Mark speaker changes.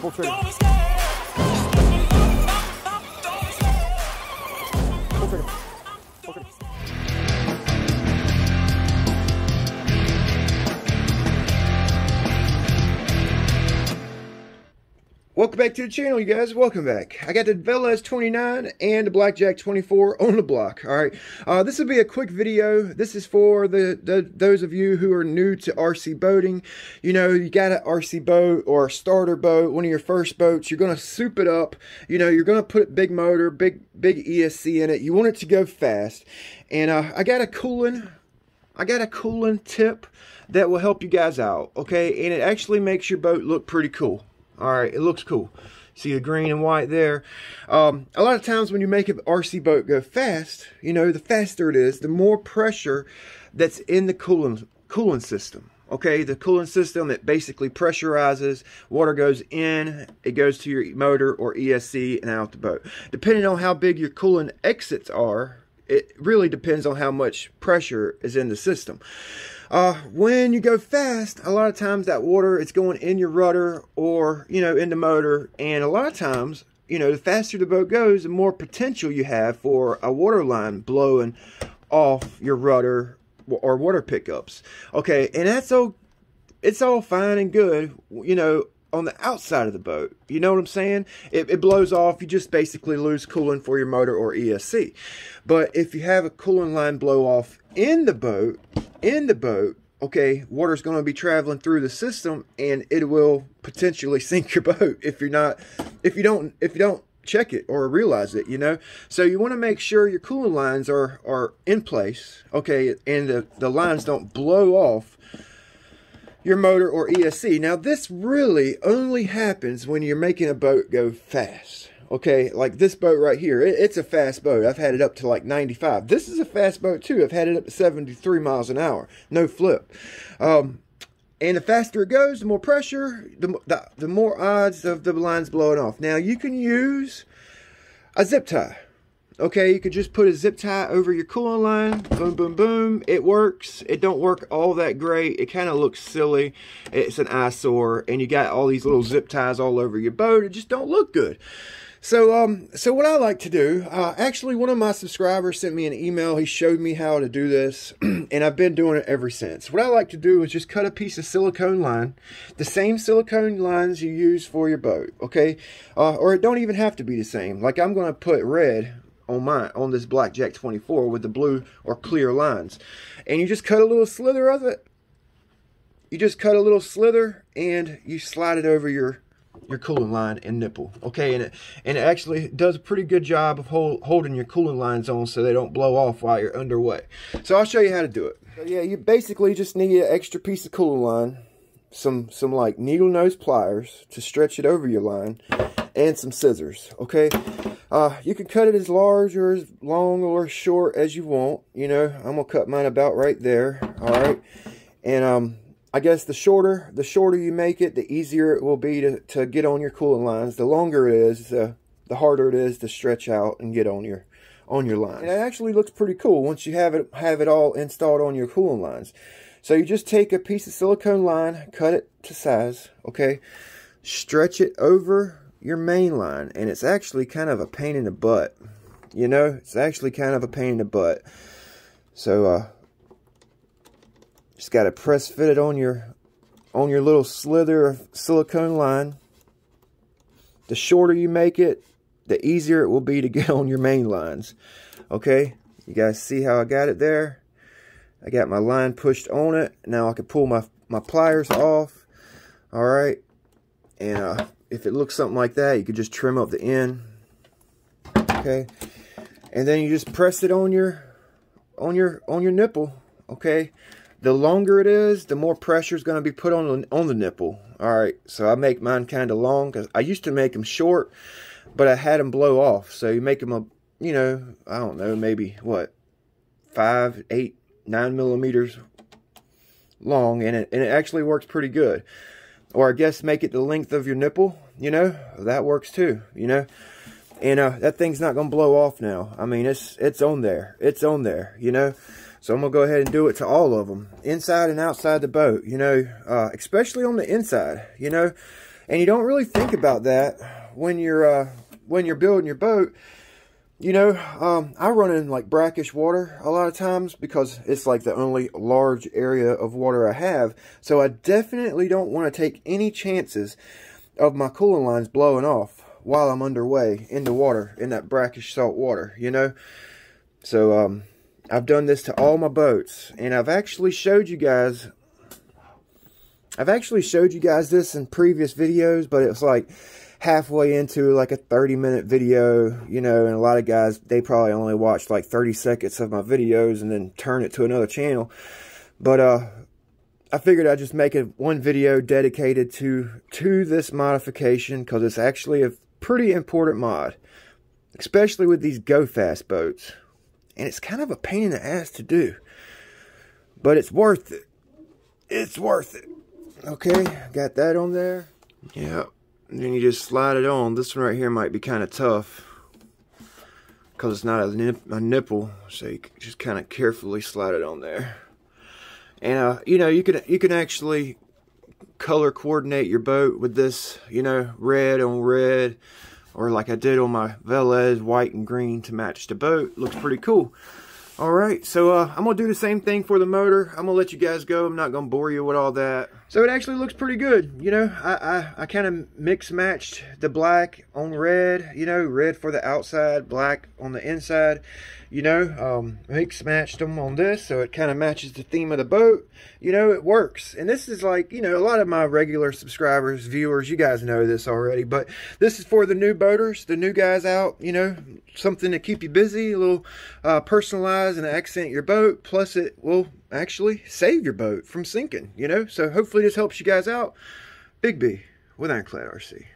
Speaker 1: Full trigger.
Speaker 2: Welcome back to the channel, you guys. Welcome back. I got the Veles 29 and the Blackjack 24 on the block. All right. Uh, this will be a quick video. This is for the, the those of you who are new to RC boating. You know, you got an RC boat or a starter boat, one of your first boats. You're going to soup it up. You know, you're going to put a big motor, big big ESC in it. You want it to go fast. And uh, I got a cooling I got a cooling tip that will help you guys out, okay? And it actually makes your boat look pretty cool. All right, it looks cool. See the green and white there. Um, a lot of times when you make an RC boat go fast, you know, the faster it is, the more pressure that's in the cooling cooling system. Okay, the cooling system it basically pressurizes, water goes in, it goes to your motor or ESC and out the boat. Depending on how big your cooling exits are, it really depends on how much pressure is in the system. Uh, when you go fast, a lot of times that water is going in your rudder or, you know, in the motor. And a lot of times, you know, the faster the boat goes, the more potential you have for a water line blowing off your rudder or water pickups. Okay, and that's all, it's all fine and good, you know, on the outside of the boat. You know what I'm saying? It, it, blows off. You just basically lose cooling for your motor or ESC. But if you have a cooling line blow off in the boat, in the boat, okay, water's going to be traveling through the system and it will potentially sink your boat if you're not, if you don't, if you don't check it or realize it, you know? So you want to make sure your cooling lines are, are in place, okay, and the, the lines don't blow off your motor or ESC. Now, this really only happens when you're making a boat go fast. Okay, like this boat right here, it, it's a fast boat. I've had it up to like 95. This is a fast boat too. I've had it up to 73 miles an hour. No flip. Um, and the faster it goes, the more pressure, the, the, the more odds of the lines blowing off. Now, you can use a zip tie. Okay, you could just put a zip tie over your cooling line. Boom, boom, boom. It works. It don't work all that great. It kind of looks silly. It's an eyesore. And you got all these little zip ties all over your boat. It just don't look good. So, um, so what I like to do, uh, actually one of my subscribers sent me an email. He showed me how to do this and I've been doing it ever since. What I like to do is just cut a piece of silicone line, the same silicone lines you use for your boat. Okay. Uh, or it don't even have to be the same. Like I'm going to put red on my on this blackjack 24 with the blue or clear lines. And you just cut a little slither of it. You just cut a little slither and you slide it over your your cooling line and nipple okay? And it and it actually does a pretty good job of hold, holding your cooling lines on so they don't blow off while you're underway. So i'll show you how to do it. So yeah you basically just need an extra piece of cooling line some some like needle nose pliers to stretch it over your line and some scissors okay uh, you can cut it as large or as long or as short as you want. You know, I'm gonna cut mine about right there. All right, and um, I guess the shorter the shorter you make it, the easier it will be to to get on your cooling lines. The longer it is, uh, the harder it is to stretch out and get on your on your lines. And it actually looks pretty cool once you have it have it all installed on your cooling lines. So you just take a piece of silicone line, cut it to size, okay, stretch it over your main line and it's actually kind of a pain in the butt. You know it's actually kind of a pain in the butt. So uh just got to press fit it on your on your little slither of silicone line. The shorter you make it the easier it will be to get on your main lines. Okay? You guys see how I got it there? I got my line pushed on it. Now I can pull my my pliers off. All right and uh if it looks something like that, you could just trim up the end. Okay. And then you just press it on your on your on your nipple. Okay. The longer it is, the more pressure is going to be put on the, on the nipple. All right. So I make mine kind of long because I used to make them short, but I had them blow off. So you make them a, you know, I don't know, maybe what, five, eight, nine millimeters long, and it and it actually works pretty good or I guess make it the length of your nipple, you know, that works too, you know. And uh, that thing's not going to blow off now. I mean, it's it's on there. It's on there, you know. So I'm going to go ahead and do it to all of them, inside and outside the boat, you know, uh, especially on the inside, you know. And you don't really think about that when you're uh, when you're building your boat. You know, um, I run in like brackish water a lot of times because it's like the only large area of water I have. So I definitely don't want to take any chances of my cooling lines blowing off while I'm underway in the water, in that brackish salt water, you know? So, um, I've done this to all my boats, and I've actually showed you guys, I've actually showed you guys this in previous videos, but it's like halfway into like a 30 minute video, you know, and a lot of guys, they probably only watch like 30 seconds of my videos and then turn it to another channel. But, uh, I figured I'd just make a one video dedicated to to this modification because it's actually a pretty important mod, especially with these go fast boats. And it's kind of a pain in the ass to do, but it's worth it. It's worth it. Okay, got that on there. Yeah, and then you just slide it on. This one right here might be kind of tough because it's not a, nip a nipple, so you just kind of carefully slide it on there. And uh, you know, you can you can actually color coordinate your boat with this, you know, red on red, or like I did on my Veles, white and green to match the boat. Looks pretty cool. All right, so uh, I'm gonna do the same thing for the motor. I'm gonna let you guys go. I'm not gonna bore you with all that. So it actually looks pretty good. You know, I, I, I kind of mix matched the black on red, you know, red for the outside, black on the inside you know, um, mix matched them on this, so it kind of matches the theme of the boat. You know, it works. And this is like, you know, a lot of my regular subscribers, viewers, you guys know this already, but this is for the new boaters, the new guys out, you know, something to keep you busy, a little uh, personalize and accent your boat, plus it will actually save your boat from sinking, you know. So hopefully this helps you guys out. Big B with Ironclad RC.